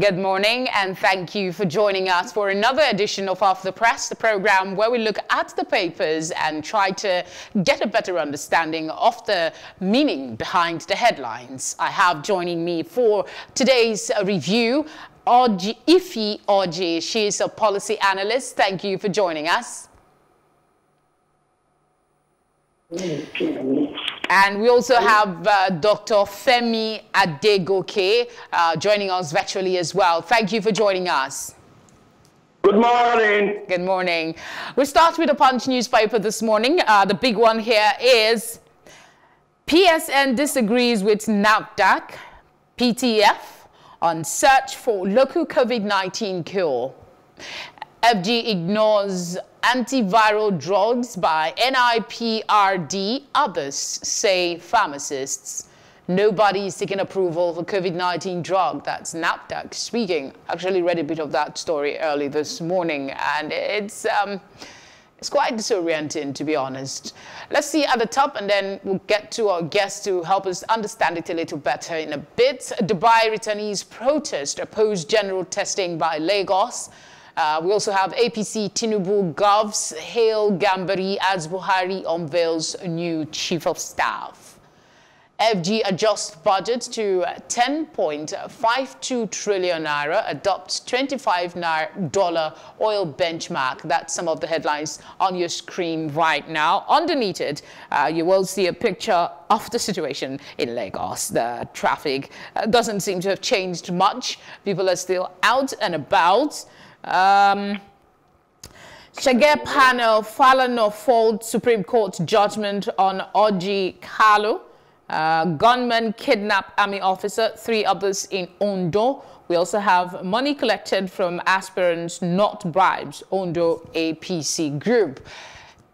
Good morning and thank you for joining us for another edition of Off the Press, the program where we look at the papers and try to get a better understanding of the meaning behind the headlines. I have joining me for today's review Oji, Ify Oji. She is a policy analyst. Thank you for joining us. And we also have uh, Dr. Femi Adegoke uh, joining us virtually as well. Thank you for joining us. Good morning. Good morning. We start with the Punch newspaper this morning. Uh, the big one here is PSN disagrees with NAFDAC, PTF on search for local COVID-19 cure. FG ignores antiviral drugs by NIPRD. Others say pharmacists. Nobody is seeking approval for COVID-19 drug. That's NAFDAC speaking. Actually read a bit of that story early this morning, and it's um, it's quite disorienting, to be honest. Let's see at the top, and then we'll get to our guests to help us understand it a little better in a bit. Dubai returnees protest oppose general testing by Lagos. Uh, we also have APC Tinubu Govs hail Gambari as Buhari unveils new chief of staff. FG adjusts budget to 10.52 trillion naira, adopts 25 dollar oil benchmark. That's some of the headlines on your screen right now. Underneath it, uh, you will see a picture of the situation in Lagos. The traffic uh, doesn't seem to have changed much. People are still out and about. Um, panel Falana fault Supreme Court judgment on Orji Kalu. Uh, gunman kidnapped army officer, three others in Ondo. We also have money collected from aspirants, not bribes, Ondo APC group.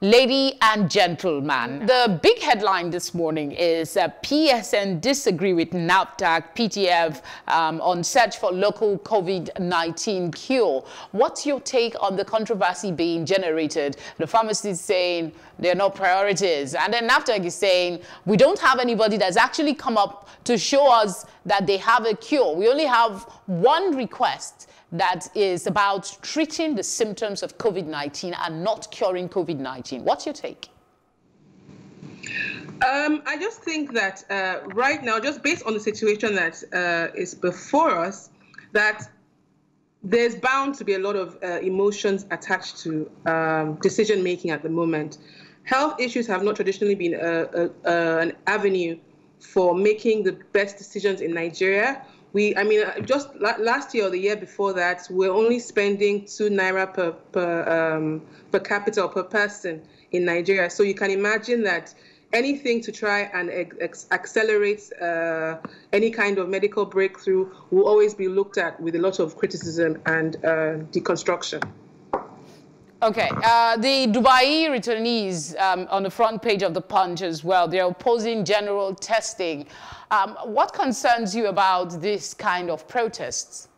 Lady and gentlemen, the big headline this morning is uh, PSN disagree with NAFDAC PTF um, on search for local COVID-19 cure. What's your take on the controversy being generated? The pharmacist saying they're not priorities. And then NAFDAC is saying we don't have anybody that's actually come up to show us that they have a cure. We only have one request that is about treating the symptoms of COVID-19 and not curing COVID-19. What's your take? Um, I just think that uh, right now, just based on the situation that uh, is before us, that there's bound to be a lot of uh, emotions attached to um, decision making at the moment. Health issues have not traditionally been a, a, a, an avenue for making the best decisions in Nigeria we, I mean, uh, just last year or the year before that, we're only spending two naira per per um, per capita or per person in Nigeria. So you can imagine that anything to try and accelerate uh, any kind of medical breakthrough will always be looked at with a lot of criticism and uh, deconstruction. Okay, uh, the Dubai returnees um, on the front page of the Punch as well, they're opposing general testing. Um, what concerns you about this kind of protests?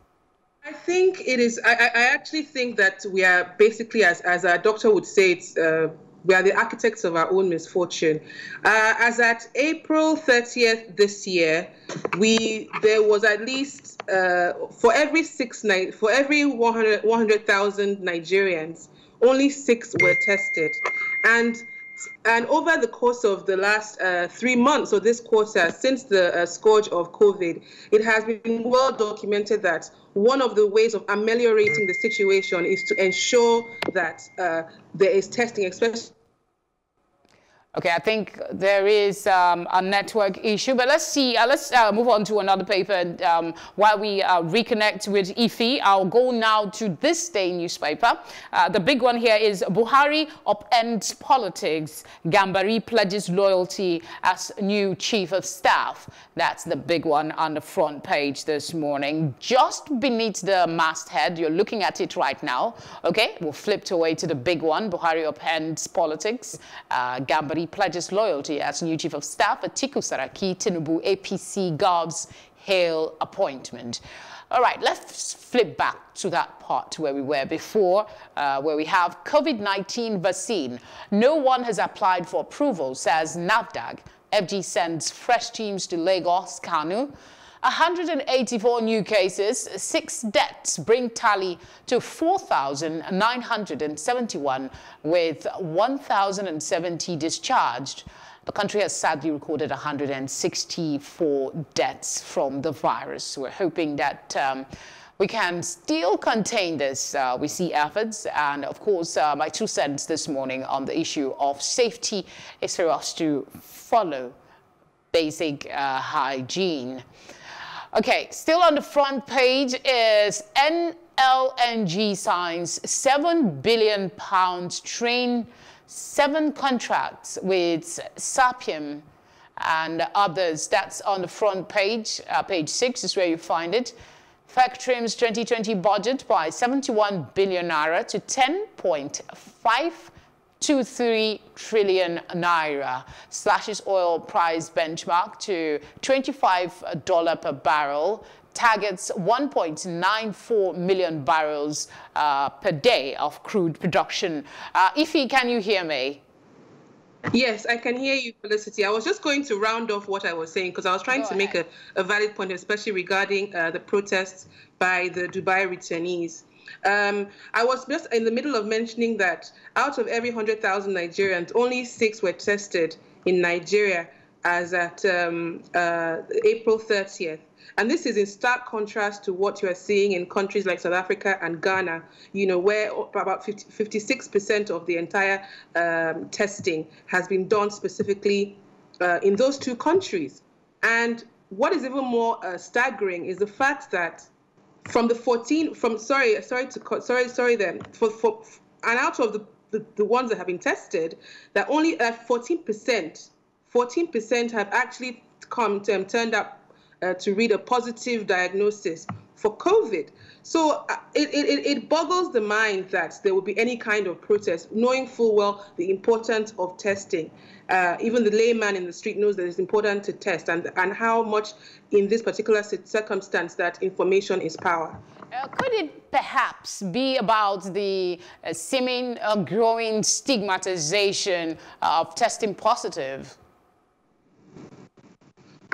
I think it is, I, I actually think that we are basically, as, as a doctor would say, it's, uh, we are the architects of our own misfortune. Uh, as at April 30th this year, we there was at least uh, for every six night for every 100 Nigerians, only six were tested, and and over the course of the last uh, three months or this quarter, since the uh, scourge of COVID, it has been well documented that one of the ways of ameliorating the situation is to ensure that uh, there is testing, especially Okay, I think there is um, a network issue, but let's see. Uh, let's uh, move on to another paper um, while we uh, reconnect with Ify. I'll go now to this day newspaper. Uh, the big one here is Buhari upends politics. Gambari pledges loyalty as new chief of staff. That's the big one on the front page this morning. Just beneath the masthead, you're looking at it right now. Okay, we'll flip away to the big one. Buhari upends politics. Pledges loyalty as new chief of staff, Atiku Saraki Tinubu APC Gov's hail appointment. All right, let's flip back to that part where we were before, uh, where we have COVID-19 vaccine. No one has applied for approval, says NAFDAC. FG sends fresh teams to Lagos, Kano. 184 new cases, six deaths bring tally to 4,971 with 1,070 discharged. The country has sadly recorded 164 deaths from the virus. We're hoping that um, we can still contain this. Uh, we see efforts, and of course, uh, my two cents this morning on the issue of safety is for us to follow basic uh, hygiene. Okay, still on the front page is NLNG signs 7 billion pounds train, seven contracts with Saipem and others. That's on the front page. Uh, page six is where you find it. FEC trims 2020 budget by 71 billion naira to 10.5 to 3 trillion naira, slashes oil price benchmark to $25 per barrel, targets 1.94 million barrels uh, per day of crude production. Uh, Ify, can you hear me? Yes, I can hear you, Felicity. I was just going to round off what I was saying because I was trying Go to ahead. make a, a valid point, especially regarding uh, the protests by the Dubai returnees. Um, I was just in the middle of mentioning that out of every 100,000 Nigerians, only six were tested in Nigeria as at um, uh, April 30th. And this is in stark contrast to what you are seeing in countries like South Africa and Ghana, you know, where about 50, 56% of the entire um, testing has been done specifically uh, in those two countries. And what is even more uh, staggering is the fact that from the 14 from sorry sorry to sorry sorry then. For for and out of the the, the ones that have been tested that only uh, 14% 14% have actually come to, um, turned up uh, to read a positive diagnosis for COVID. So uh, it, it, it boggles the mind that there will be any kind of protest, knowing full well the importance of testing. Uh, even the layman in the street knows that it's important to test and, and how much in this particular circumstance that information is power. Uh, could it perhaps be about the uh, seeming uh, growing stigmatization of testing positive?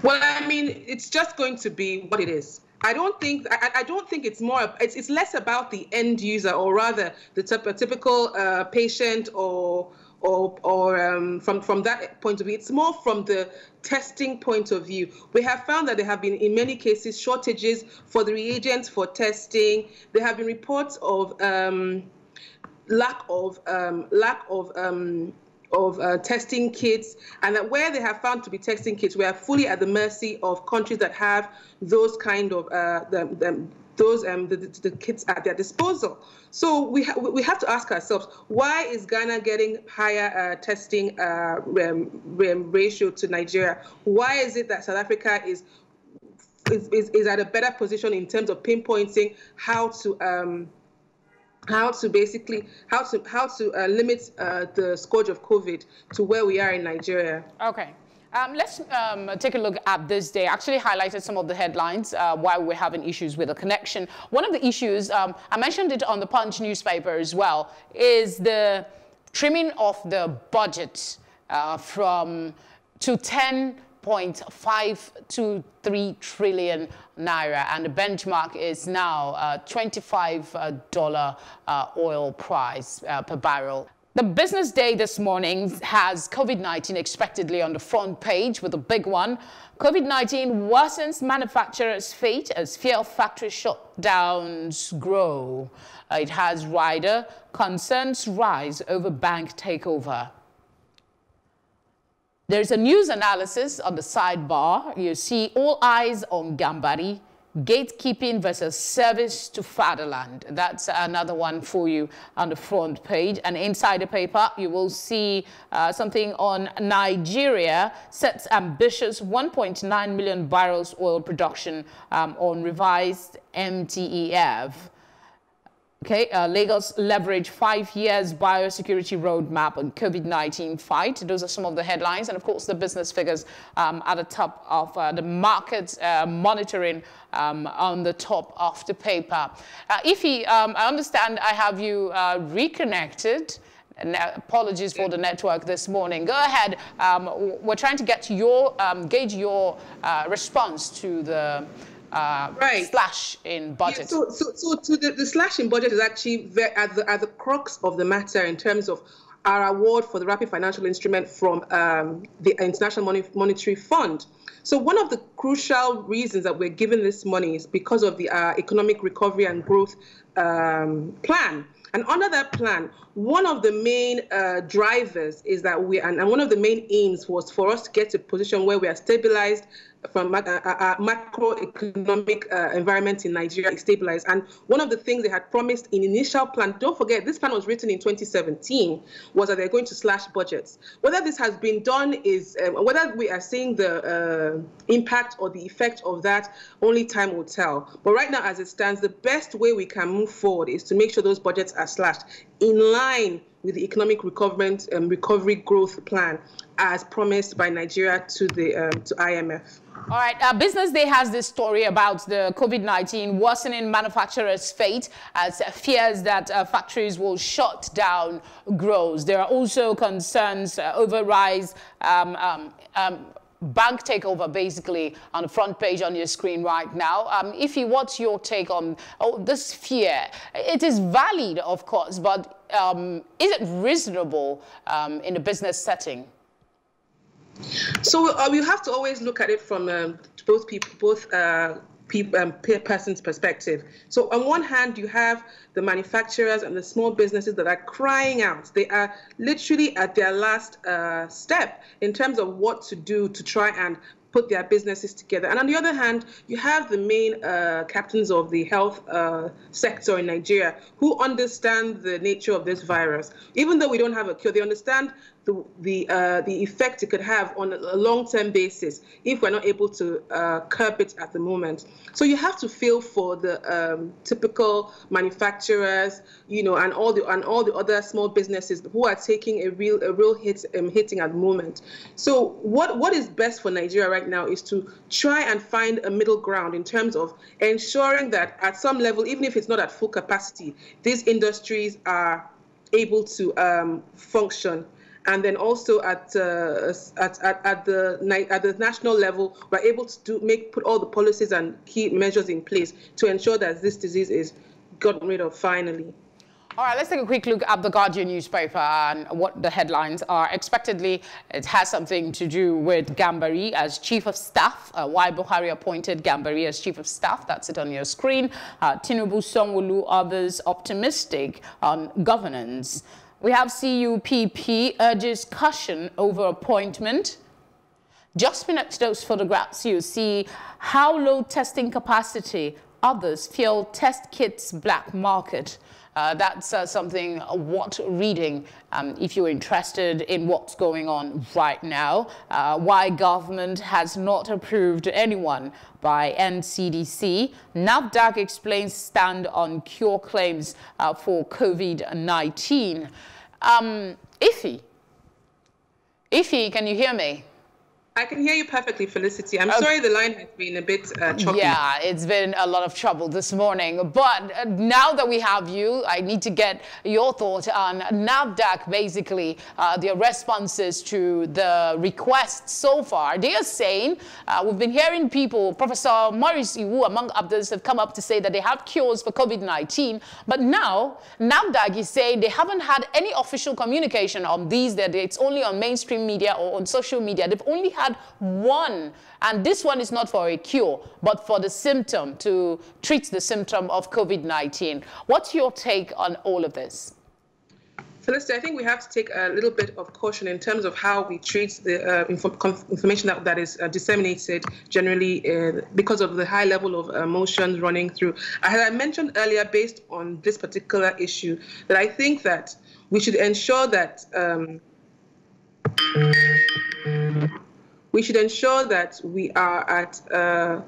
Well, I mean, it's just going to be what it is. I don't think I, I, don't think it's more it's, it's less about the end user or rather the typ- typical uh, patient or or, or um, from from that point of view. It's more from the testing point of view. We have found that there have been in many cases shortages for the reagents for testing. There have been reports of um, lack of um, lack of um, of uh, testing kits, and that where they have found to be testing kits, we are fully at the mercy of countries that have those kind of uh, the, the, those um, the, the, kits at their disposal. So we ha we have to ask ourselves, why is Ghana getting higher uh, testing uh, ratio to Nigeria? Why is it that South Africa is is, is, is at a better position in terms of pinpointing how to um, how to basically how to how to uh, limit uh, the scourge of COVID to where we are in Nigeria. Okay. Um, let's um, take a look at this day. Actually highlighted some of the headlines uh, why we're having issues with the connection. One of the issues, um, I mentioned it on the Punch newspaper as well, is the trimming of the budget uh, from to 10 1.523 trillion naira, and the benchmark is now uh, $25 uh, oil price uh, per barrel. The business day this morning has COVID-19 expectedly on the front page with a big one. COVID-19 worsens manufacturers' fate as fear of factory shutdowns grow. It has rider concerns rise over bank takeover. There's a news analysis on the sidebar. You see all eyes on Gambari, gatekeeping versus service to fatherland. That's another one for you on the front page. And inside the paper, you will see uh, something on Nigeria sets ambitious 1.9 million barrels oil production um, on revised MTEF. Okay, uh, Lagos leverage five years biosecurity roadmap on COVID-19 fight. Those are some of the headlines. And of course, the business figures um, at the top of uh, the market uh, monitoring um, on the top of the paper. Uh, Ify, um, I understand I have you uh, reconnected. apologies for the network this morning. Go ahead. Um, we're trying to get your um, gauge your uh, response to the uh, right. slash in budget. Yeah, so, so, so to the, the slash in budget is actually very, at the at the crux of the matter in terms of our award for the rapid financial instrument from um, the International Monetary Fund. So one of the crucial reasons that we're given this money is because of the uh, economic recovery and growth um, plan. And under that plan, one of the main uh, drivers is that we, and, and one of the main aims was for us to get to a position where we are stabilized from uh, uh, uh, macroeconomic uh, environment in Nigeria is stabilized. And one of the things they had promised in initial plan, don't forget, this plan was written in 2017, was that they're going to slash budgets. Whether this has been done is, um, whether we are seeing the impact or the effect of that, only time will tell. But right now, as it stands, the best way we can move forward is to make sure those budgets are slashed in line with the economic recovery, um, recovery growth plan as promised by Nigeria to the um, to IMF. All right, uh, Business Day has this story about the COVID-19 worsening manufacturers' fate as fears that uh, factories will shut down grows. There are also concerns uh, over rise um, um, um, bank takeover basically on the front page on your screen right now. Um, Ify, what's your take on oh, this fear? It is valid, of course, but um, is it reasonable um, in a business setting? So uh, we have to always look at it from um, both people, both uh, people, um, person's perspective. So on one hand, you have the manufacturers and the small businesses that are crying out. They are literally at their last uh, step in terms of what to do to try and put their businesses together. And on the other hand, you have the main uh, captains of the health uh, sector in Nigeria who understand the nature of this virus. Even though we don't have a cure, they understand the the, uh, the effect it could have on a long-term basis if we're not able to uh, curb it at the moment. So you have to feel for the um, typical manufacturers, you know, and all the and all the other small businesses who are taking a real a real hit um, hitting at the moment. So what what is best for Nigeria right now is to try and find a middle ground in terms of ensuring that at some level, even if it's not at full capacity, these industries are able to um, function and then also at, uh, at, at, at, the, at the national level, we're able to do, make, put all the policies and key measures in place to ensure that this disease is gotten rid of finally. All right, let's take a quick look at the Guardian newspaper and what the headlines are. Expectedly, it has something to do with Gambari as chief of staff. Uh, why Buhari appointed Gambari as chief of staff, that's it on your screen. Uh, Tinubu, Sanwo-Olu, others optimistic on governance. We have CUPP urges caution over appointment. Just next those photographs, you see how low testing capacity others fuel test kits black market. Uh, that's uh, something uh, worth reading um, if you're interested in what's going on right now. Uh, why government has not approved anyone by NCDC. NAFDAC explains stand on cure claims uh, for COVID-19. Um, Ify, Ify, can you hear me? I can hear you perfectly, Felicity. I'm okay. sorry the line has been a bit uh, choppy. Yeah, it's been a lot of trouble this morning. But uh, now that we have you, I need to get your thought on NAFDAC, basically, uh, their responses to the requests so far. They are saying, uh, we've been hearing people, Professor Maurice Iwu, among others, have come up to say that they have cures for COVID-19. But now, NAFDAC is saying they haven't had any official communication on these, that it's only on mainstream media or on social media. They've only had had one, and this one is not for a cure, but for the symptom, to treat the symptom of COVID-19. What's your take on all of this? Felicity, I think we have to take a little bit of caution in terms of how we treat the uh, inf information that, that is uh, disseminated generally uh, because of the high level of emotions running through. As I mentioned earlier, based on this particular issue, that I think that we should ensure that um, we should ensure that we are at uh,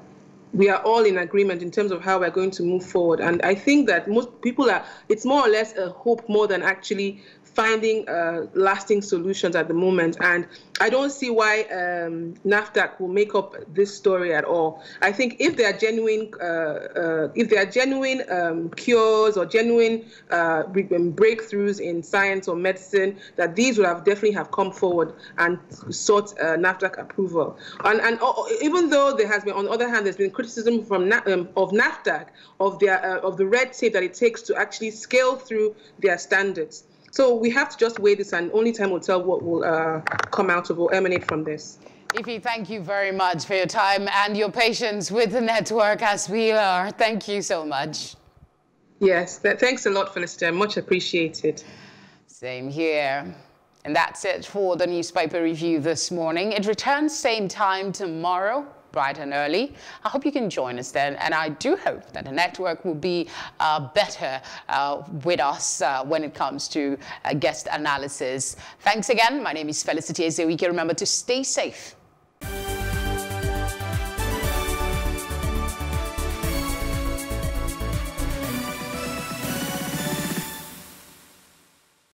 we are all in agreement in terms of how we're going to move forward. And I think that most people are, it's more or less a hope more than actually finding uh, lasting solutions at the moment. And I don't see why um, NAFDAC will make up this story at all. I think if there are genuine, uh, uh, if there are genuine um, cures or genuine uh, um, breakthroughs in science or medicine, that these would have definitely have come forward and sought uh, NAFDAC approval. And, and uh, even though there has been, on the other hand, there's been criticism from um, of NAFDAC of their of the red tape that it takes to actually scale through their standards. So we have to just wait this, and only time will tell what will uh, come out of or emanate from this. Ify, thank you very much for your time and your patience with the network as we are. Thank you so much. Yes, th thanks a lot, Felicita. Much appreciated. Same here. And that's it for the newspaper review this morning. It returns same time tomorrow bright and early. I hope you can join us then, and I do hope that the network will be uh, better uh, with us uh, when it comes to uh, guest analysis. Thanks again. My name is Felicity Ezewuike. Remember to stay safe